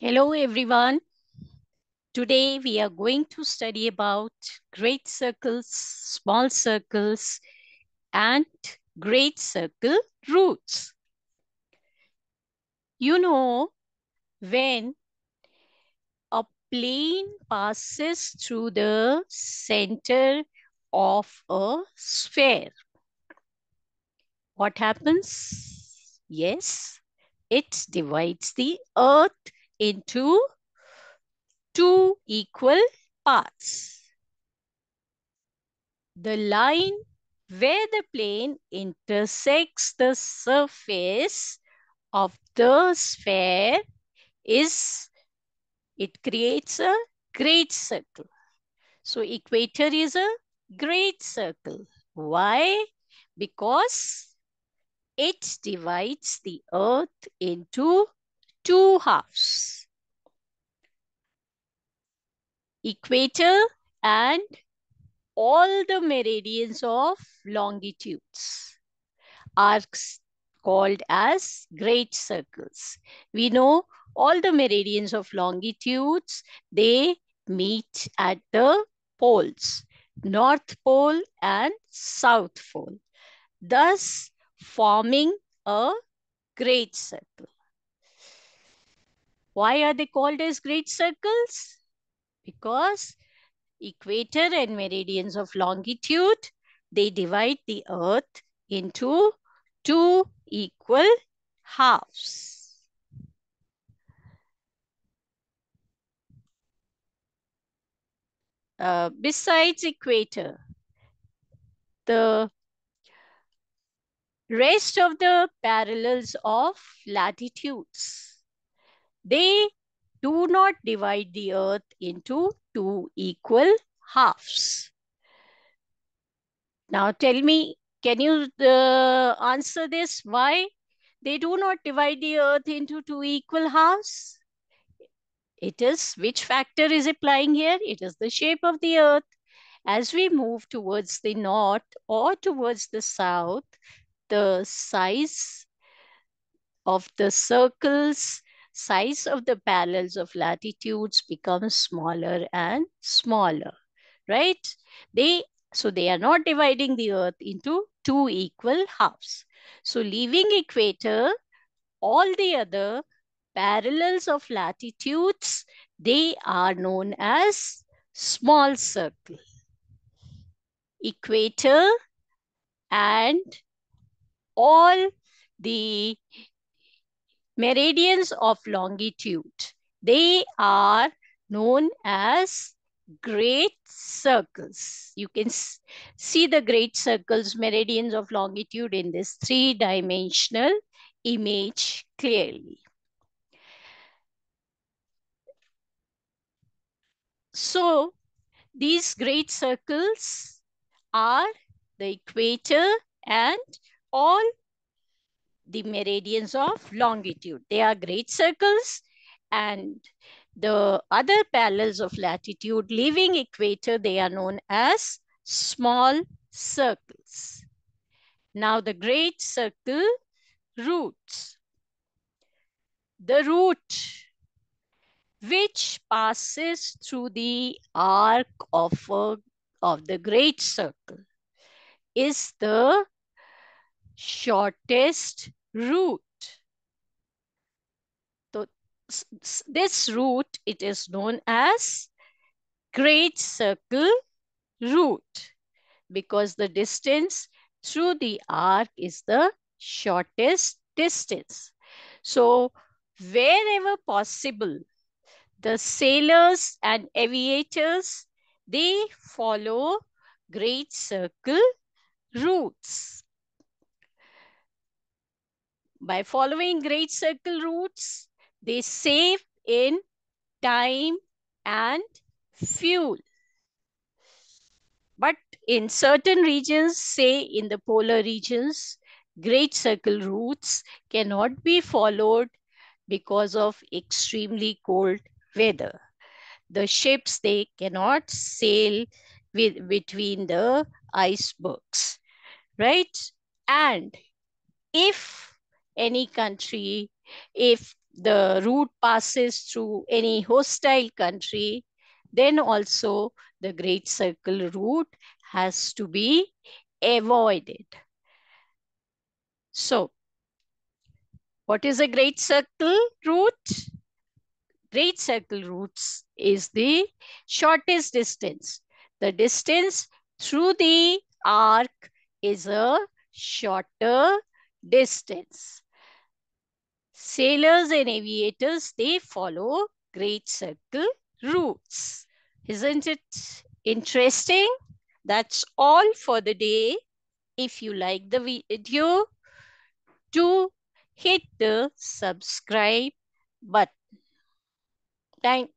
Hello, everyone. Today we are going to study about great circles, small circles, and great circle routes. You know, when a plane passes through the center of a sphere, what happens? Yes, it divides the earth into two equal parts. The line where the plane intersects the surface of the sphere is, it creates a great circle. So equator is a great circle. Why? Because it divides the earth into two halves. Equator and all the meridians of longitudes are called as great circles. We know all the meridians of longitudes, they meet at the poles, North Pole and South Pole, thus forming a great circle. Why are they called as great circles? Because equator and meridians of longitude, they divide the earth into two equal halves. Uh, besides equator, the rest of the parallels of latitudes, they do not divide the earth into two equal halves. Now tell me, can you uh, answer this? Why they do not divide the earth into two equal halves? It is, which factor is applying here? It is the shape of the earth. As we move towards the north or towards the south, the size of the circles, size of the parallels of latitudes becomes smaller and smaller, right? They so they are not dividing the earth into two equal halves. So leaving equator, all the other parallels of latitudes, they are known as small circle. Equator and all the meridians of longitude, they are known as great circles. You can see the great circles, meridians of longitude in this three-dimensional image clearly. So these great circles are the equator and all the meridians of longitude. They are great circles and the other parallels of latitude leaving equator, they are known as small circles. Now the great circle routes. The route which passes through the arc of, a, of the great circle is the shortest route. So this route, it is known as great circle route because the distance through the arc is the shortest distance. So wherever possible, the sailors and aviators, they follow great circle routes. By following great circle routes, they save in time and fuel. But in certain regions, say in the polar regions, great circle routes cannot be followed because of extremely cold weather. The ships, they cannot sail with, between the icebergs, right? And if any country, if the route passes through any hostile country, then also the Great Circle route has to be avoided. So, what is a Great Circle route? Great Circle routes is the shortest distance. The distance through the arc is a shorter distance. Sailors and aviators, they follow great circle routes. Isn't it interesting? That's all for the day. If you like the video, do hit the subscribe button. Thank